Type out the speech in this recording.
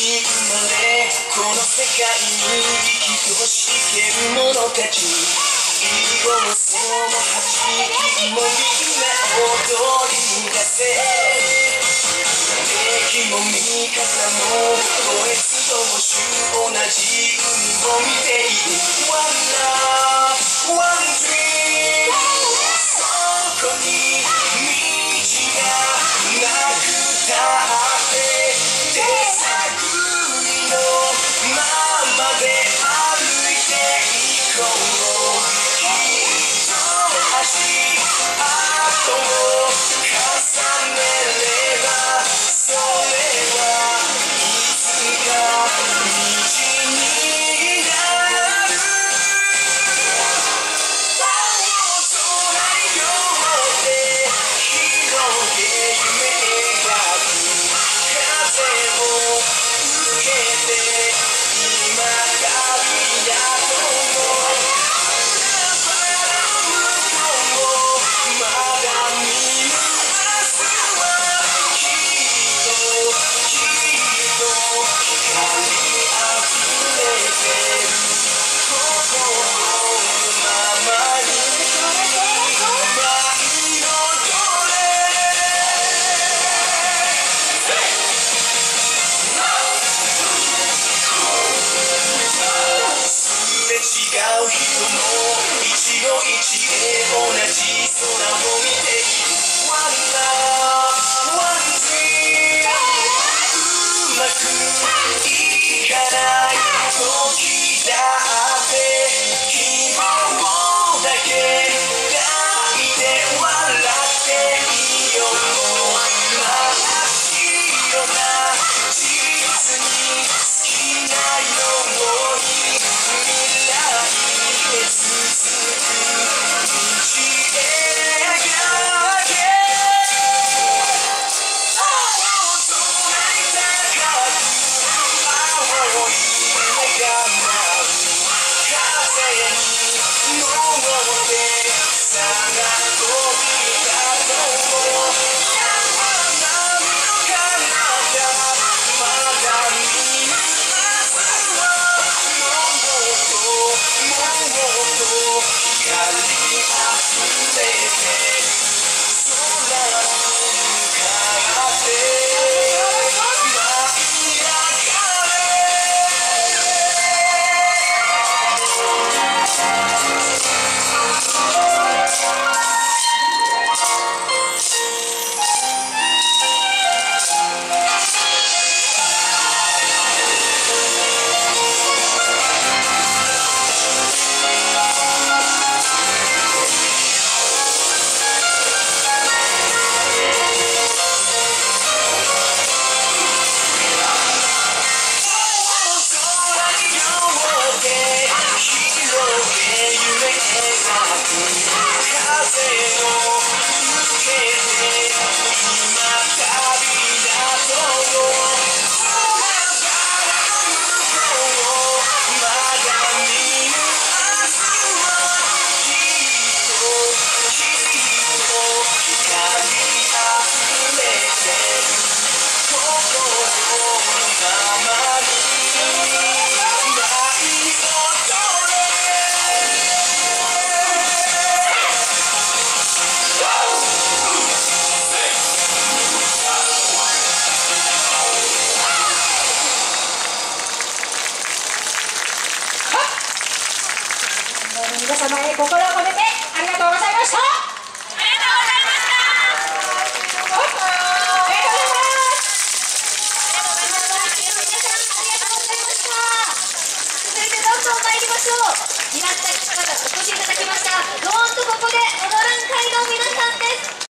生まれこの世界に生きて通しける者たち色もその8匹もみんな踊り出せ敵も味方もこいつ同種同じ海も見う人の一期一会同じ空を見ている One love, one dream うまくいかない時だって と参りましょう。皆さん方お越しいただきました。どーんとここで踊らん会の皆さんです。